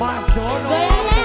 Mas eu não.